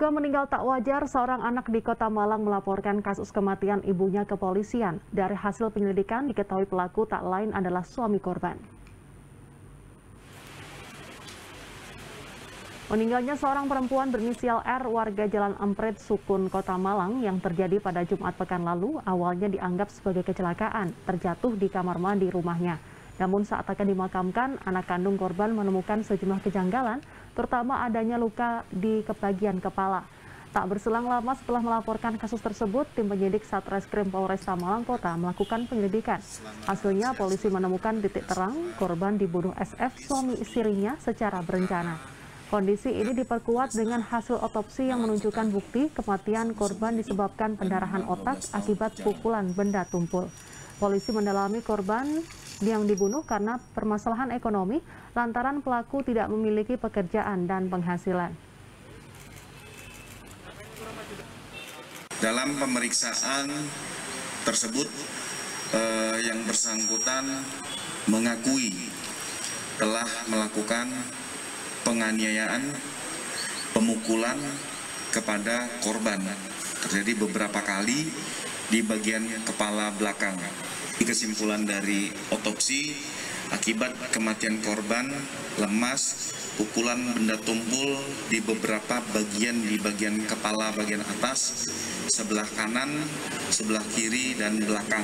Diduga meninggal tak wajar, seorang anak di kota Malang melaporkan kasus kematian ibunya ke polisian. Dari hasil penyelidikan diketahui pelaku tak lain adalah suami korban. Meninggalnya seorang perempuan berinisial R warga Jalan Ampret, Sukun, Kota Malang yang terjadi pada Jumat pekan lalu awalnya dianggap sebagai kecelakaan, terjatuh di kamar mandi rumahnya. Namun saat akan dimakamkan, anak kandung korban menemukan sejumlah kejanggalan, terutama adanya luka di kebagian kepala. Tak berselang lama setelah melaporkan kasus tersebut, tim penyidik Satreskrim Polresta Malang Kota melakukan penyelidikan. Hasilnya, polisi menemukan titik terang korban dibunuh SF suami istrinya secara berencana. Kondisi ini diperkuat dengan hasil otopsi yang menunjukkan bukti kematian korban disebabkan pendarahan otak akibat pukulan benda tumpul. Polisi mendalami korban yang dibunuh karena permasalahan ekonomi lantaran pelaku tidak memiliki pekerjaan dan penghasilan. Dalam pemeriksaan tersebut eh, yang bersangkutan mengakui telah melakukan penganiayaan, pemukulan kepada korban. Terjadi beberapa kali di bagian kepala belakang. Kesimpulan dari otopsi akibat kematian korban lemas, pukulan benda tumpul di beberapa bagian di bagian kepala bagian atas, sebelah kanan, sebelah kiri dan belakang.